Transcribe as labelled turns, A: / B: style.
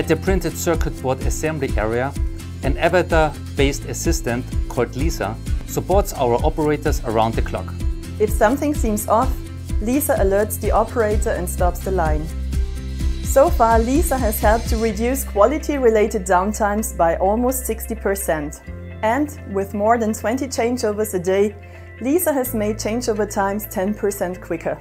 A: At the printed circuit board assembly area, an avatar-based assistant called Lisa supports our operators around the clock.
B: If something seems off, Lisa alerts the operator and stops the line. So far, Lisa has helped to reduce quality-related downtimes by almost 60%. And with more than 20 changeovers a day, Lisa has made changeover times 10% quicker.